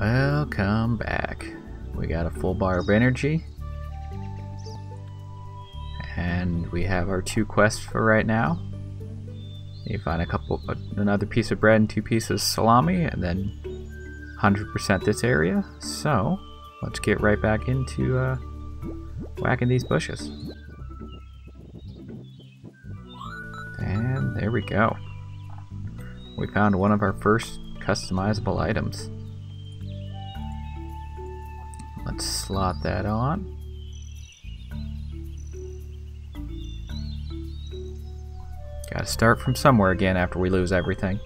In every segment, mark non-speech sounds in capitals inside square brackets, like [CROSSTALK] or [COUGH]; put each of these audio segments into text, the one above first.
Welcome back. We got a full bar of energy. And we have our two quests for right now. You find a couple, another piece of bread and two pieces of salami, and then 100% this area. So, let's get right back into uh, whacking these bushes. And there we go. We found one of our first customizable items. Let's slot that on. Gotta start from somewhere again after we lose everything.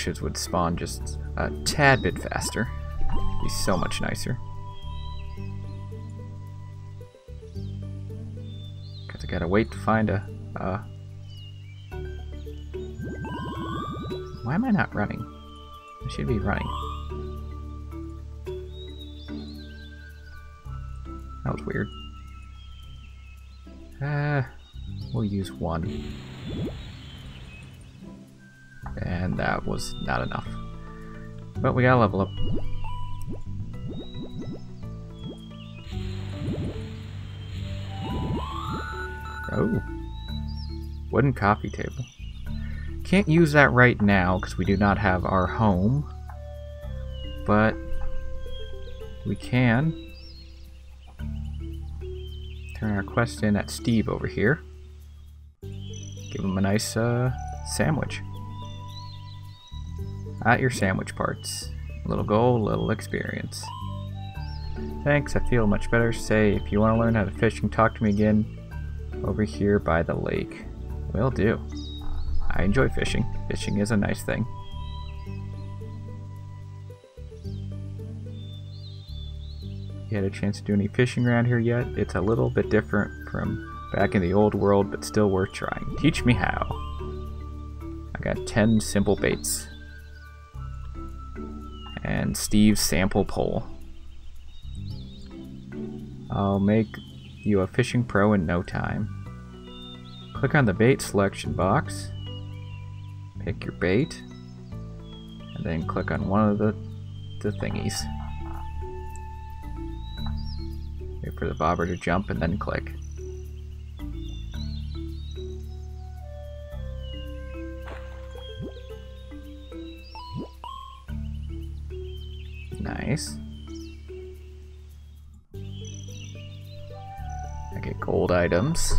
Bushes would spawn just a tad bit faster. Be so much nicer. Cause I gotta wait to find a, uh... Why am I not running? I should be running. That was weird. Uh, we'll use one. And that was not enough. But we gotta level up. Oh. Wooden coffee table. Can't use that right now because we do not have our home. But we can turn our quest in at Steve over here. Give him a nice uh, sandwich. At your sandwich parts. Little gold, little experience. Thanks, I feel much better. Say, if you want to learn how to fish and talk to me again, over here by the lake. Will do. I enjoy fishing. Fishing is a nice thing. You had a chance to do any fishing around here yet? It's a little bit different from back in the old world, but still worth trying. Teach me how. I got 10 simple baits. Steve's sample pole. I'll make you a fishing pro in no time. Click on the bait selection box, pick your bait, and then click on one of the, the thingies. Wait for the bobber to jump and then click. Nice. I get gold items.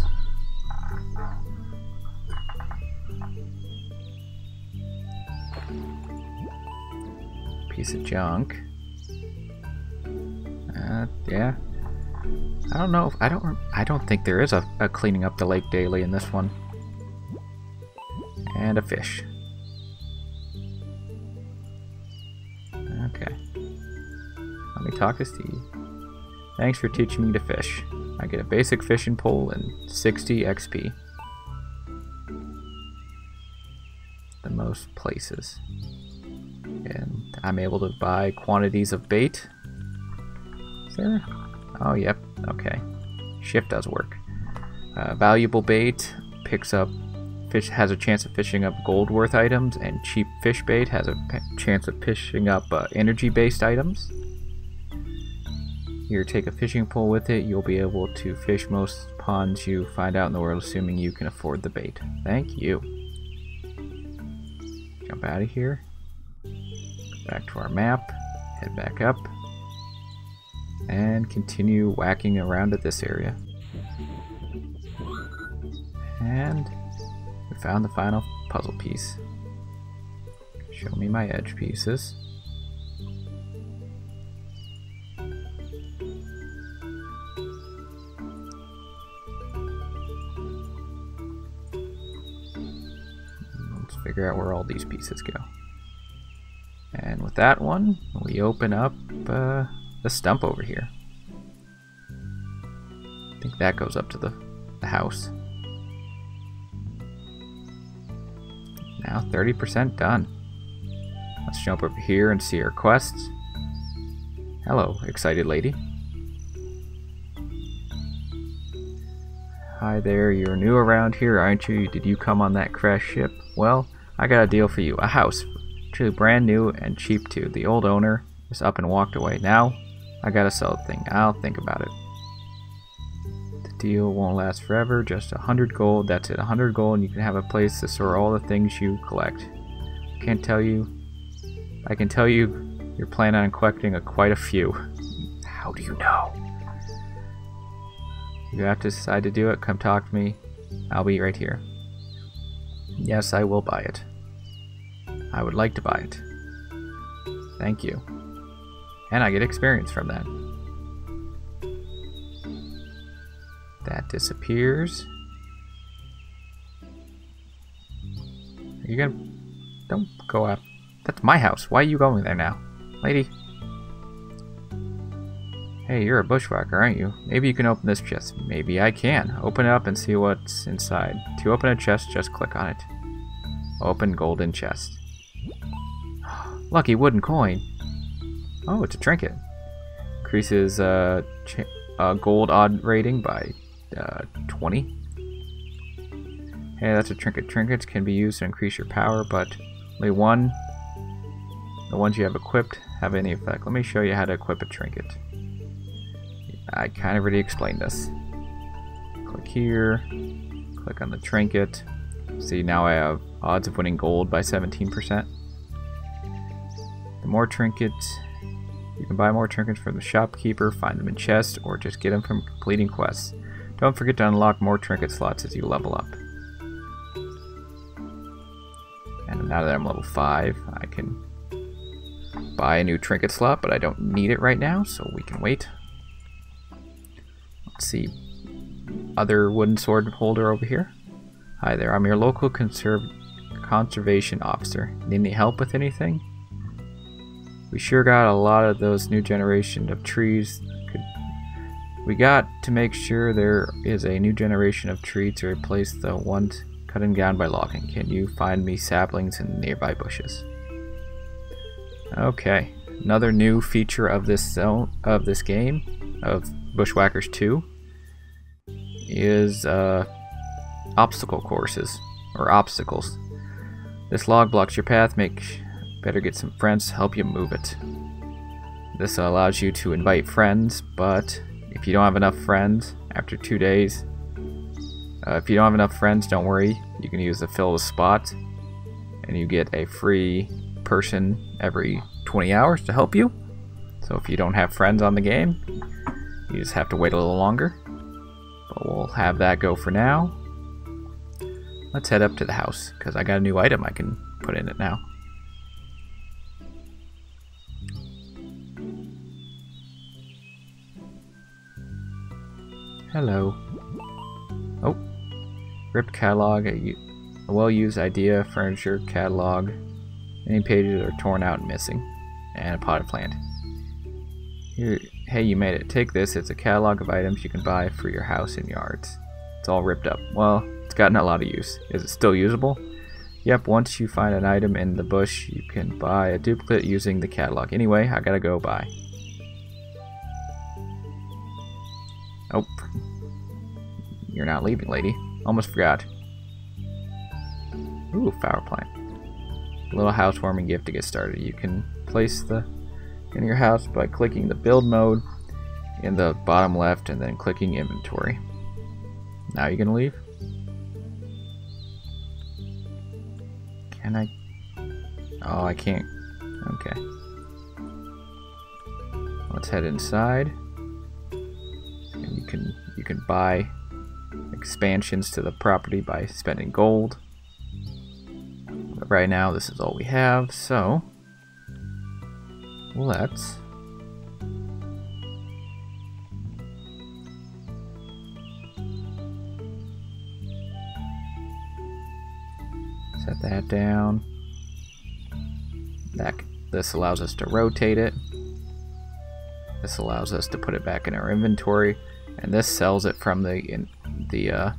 Piece of junk. Uh, yeah. I don't know if I don't I don't think there is a, a cleaning up the lake daily in this one. And a fish. Okay. To Steve. Thanks for teaching me to fish. I get a basic fishing pole and 60 XP. The most places. And I'm able to buy quantities of bait. Is there? Oh, yep. Okay. Shift does work. Uh, valuable bait picks up fish has a chance of fishing up gold worth items, and cheap fish bait has a chance of fishing up uh, energy based items. Here, take a fishing pole with it. You'll be able to fish most ponds you find out in the world, assuming you can afford the bait. Thank you. Jump out of here. Back to our map. Head back up. And continue whacking around at this area. And we found the final puzzle piece. Show me my edge pieces. Figure out where all these pieces go. And with that one, we open up uh, the stump over here. I think that goes up to the, the house. Now 30% done. Let's jump over here and see our quests. Hello, excited lady. Hi there, you're new around here, aren't you? Did you come on that crash ship? Well, I got a deal for you. A house. Truly brand new and cheap too. The old owner is up and walked away. Now, I gotta sell the thing. I'll think about it. The deal won't last forever. Just a hundred gold. That's it. A hundred gold and you can have a place to store all the things you collect. Can't tell you. I can tell you you're planning on collecting a, quite a few. How do you know? You have to decide to do it. Come talk to me. I'll be right here. Yes, I will buy it. I would like to buy it. Thank you. And I get experience from that. That disappears. Are you gonna... Don't go up. That's my house. Why are you going there now? Lady. Hey, you're a bushwhacker, aren't you? Maybe you can open this chest. Maybe I can. Open it up and see what's inside. To open a chest, just click on it. Open golden chest. [GASPS] Lucky wooden coin. Oh, it's a trinket. Increases uh, uh, gold odd rating by uh, 20. Hey, that's a trinket. Trinkets can be used to increase your power, but only one, the ones you have equipped, have any effect. Let me show you how to equip a trinket. I kind of already explained this. Click here, click on the trinket. See, now I have odds of winning gold by 17%. The more trinkets, you can buy more trinkets from the shopkeeper, find them in chests, or just get them from completing quests. Don't forget to unlock more trinket slots as you level up. And now that I'm level 5, I can buy a new trinket slot, but I don't need it right now, so we can wait. See. Other wooden sword holder over here. Hi there, I'm your local conserv conservation officer. Need any help with anything? We sure got a lot of those new generation of trees. Could, we got to make sure there is a new generation of trees to replace the ones cutting down by logging. Can you find me saplings in nearby bushes? Okay, another new feature of this zone of this game of Bushwhackers 2 is uh, obstacle courses or obstacles. This log blocks your path. Make better get some friends to help you move it. This allows you to invite friends, but if you don't have enough friends after two days, uh, if you don't have enough friends, don't worry. You can use the fill the spot, and you get a free person every 20 hours to help you. So if you don't have friends on the game, you just have to wait a little longer. But we'll have that go for now. Let's head up to the house, because I got a new item I can put in it now. Hello. Oh. Ripped catalog, a, well-used idea, furniture, catalog. Many pages are torn out and missing. And a potted plant. Here, hey, you made it. Take this. It's a catalog of items you can buy for your house and yards. It's all ripped up. Well, it's gotten a lot of use. Is it still usable? Yep, once you find an item in the bush, you can buy a duplicate using the catalog. Anyway, I gotta go buy. Oh. You're not leaving, lady. Almost forgot. Ooh, flower plant. A little housewarming gift to get started. You can place the in your house by clicking the build mode in the bottom left and then clicking inventory. Now you gonna leave? Can I? Oh, I can't. Okay. Let's head inside. And you can you can buy expansions to the property by spending gold. But right now, this is all we have, so let's set that down. That this allows us to rotate it. This allows us to put it back in our inventory, and this sells it from the in, the uh,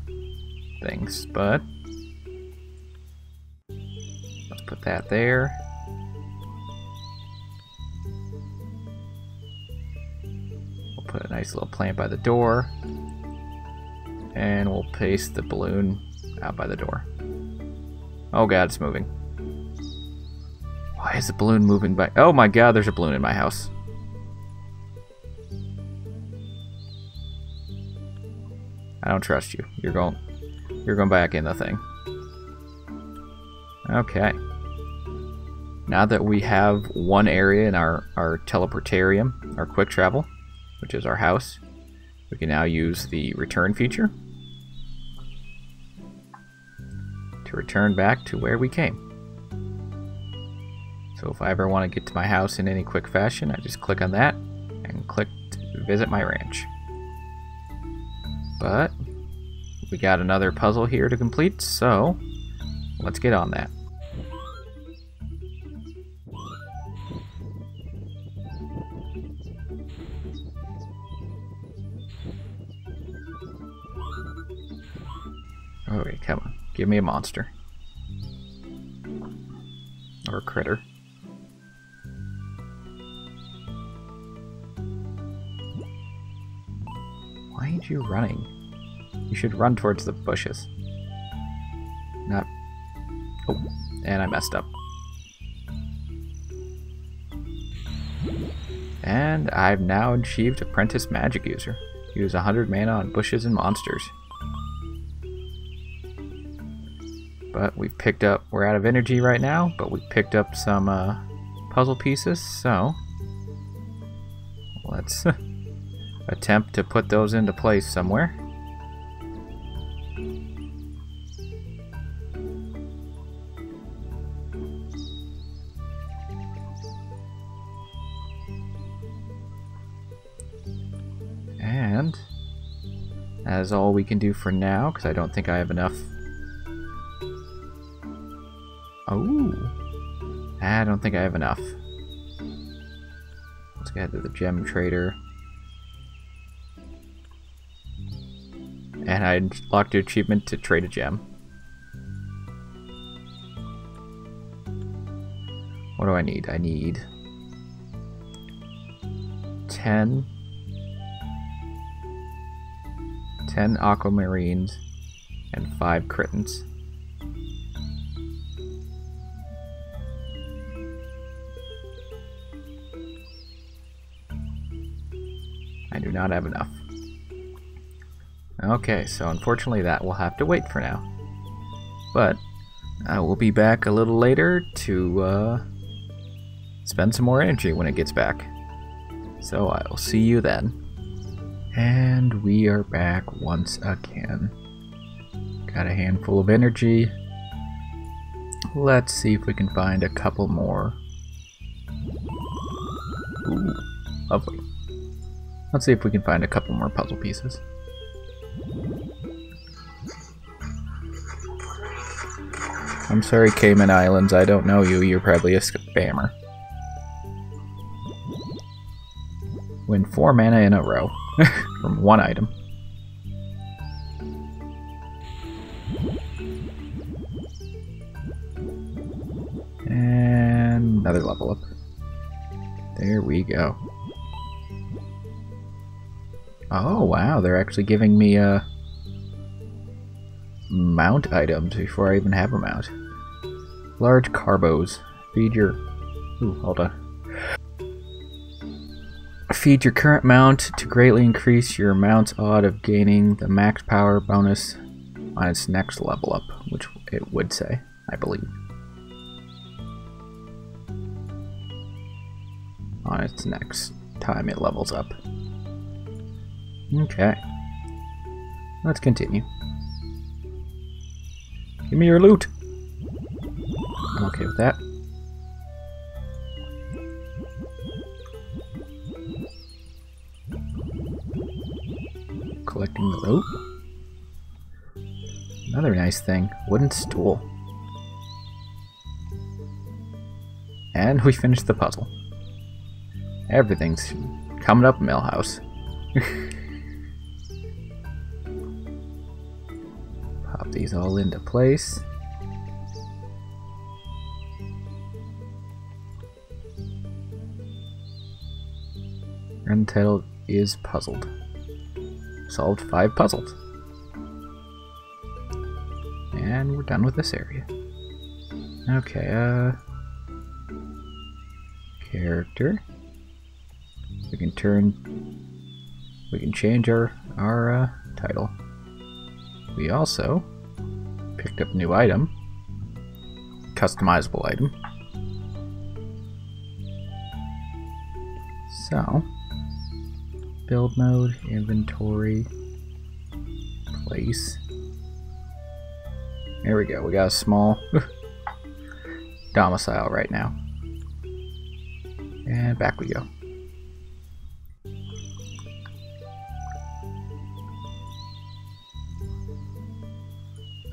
things. But Put that there. Put a nice little plant by the door. And we'll paste the balloon out by the door. Oh god, it's moving. Why is the balloon moving by? Oh my god, there's a balloon in my house. I don't trust you. You're going you're going back in the thing. Okay. Now that we have one area in our, our teleportarium, our quick travel, which is our house, we can now use the return feature to return back to where we came. So if I ever want to get to my house in any quick fashion, I just click on that and click visit my ranch. But we got another puzzle here to complete, so let's get on that. Give me a monster. Or a critter. Why ain't you running? You should run towards the bushes. Not... Oh, and I messed up. And I've now achieved Apprentice Magic User. Use 100 mana on bushes and monsters. But we've picked up, we're out of energy right now, but we've picked up some uh, puzzle pieces, so let's [LAUGHS] attempt to put those into place somewhere. And that is all we can do for now, because I don't think I have enough I don't think I have enough. Let's go to the gem trader. And I unlocked the achievement to trade a gem. What do I need? I need 10 10 aquamarines and 5 critins. Not have enough. Okay, so unfortunately that will have to wait for now. But I will be back a little later to uh, spend some more energy when it gets back. So I will see you then. And we are back once again. Got a handful of energy. Let's see if we can find a couple more. Ooh, lovely. Let's see if we can find a couple more puzzle pieces. I'm sorry, Cayman Islands, I don't know you. You're probably a spammer. Win 4 mana in a row [LAUGHS] from one item. And another level up. There we go. Oh, wow, they're actually giving me uh, mount items before I even have a mount. Large carbos. Feed your... Ooh, hold on. Feed your current mount to greatly increase your mount's odd of gaining the max power bonus on its next level up, which it would say, I believe. On its next time it levels up. Okay. Let's continue. Give me your loot! I'm okay with that. Collecting the loot. Another nice thing, wooden stool. And we finished the puzzle. Everything's coming up Milhouse. [LAUGHS] these all into place. Untitled is puzzled. Solved five puzzles. And we're done with this area. Okay, uh... Character. We can turn... We can change our, our uh, title. We also picked up a new item. Customizable item. So, build mode, inventory, place. There we go. We got a small [LAUGHS] domicile right now. And back we go.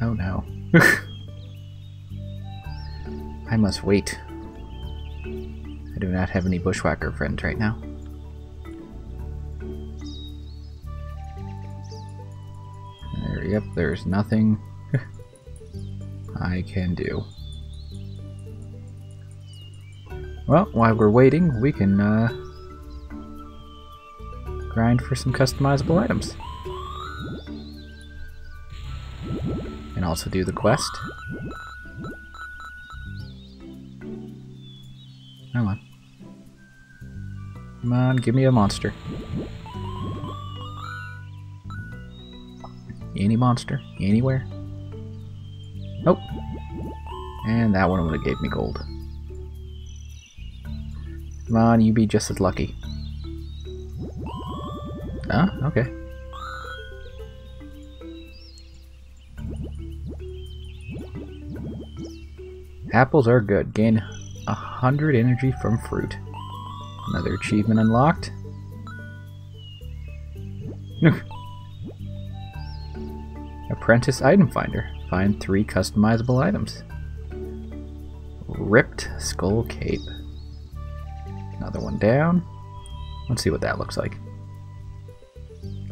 Oh no. [LAUGHS] I must wait. I do not have any bushwhacker friends right now. There, yep, there's nothing [LAUGHS] I can do. Well, while we're waiting, we can uh, grind for some customizable items. Also do the quest. Come on. Come on, give me a monster. Any monster? Anywhere? Nope. And that one would have gave me gold. Come on, you be just as lucky. Ah, okay. Apples are good. Gain a hundred energy from fruit. Another achievement unlocked. [LAUGHS] Apprentice Item Finder. Find three customizable items. Ripped Skull Cape. Another one down. Let's see what that looks like.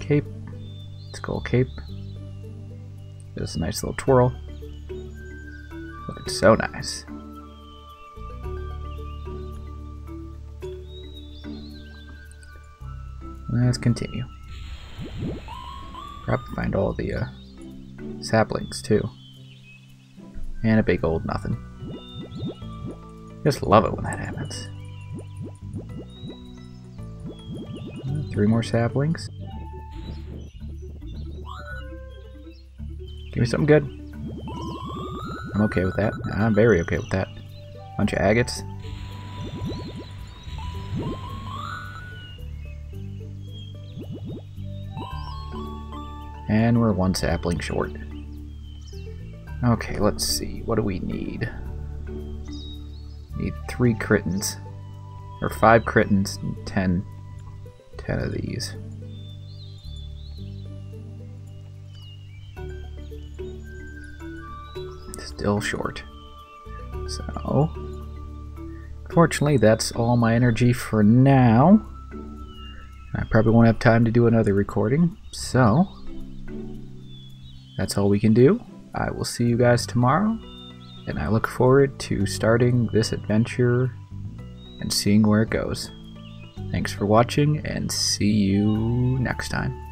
Cape. Skull Cape. There's a nice little twirl. So nice. Let's continue. Probably find all the uh, saplings too. And a big old nothing. Just love it when that happens. Three more saplings. Give me something good. I'm okay with that. I'm very okay with that. Bunch of agates. And we're one sapling short. Okay, let's see. What do we need? Need three critins. Or five critins and ten, ten of these. Still short. So, fortunately, that's all my energy for now. I probably won't have time to do another recording, so that's all we can do. I will see you guys tomorrow, and I look forward to starting this adventure and seeing where it goes. Thanks for watching, and see you next time.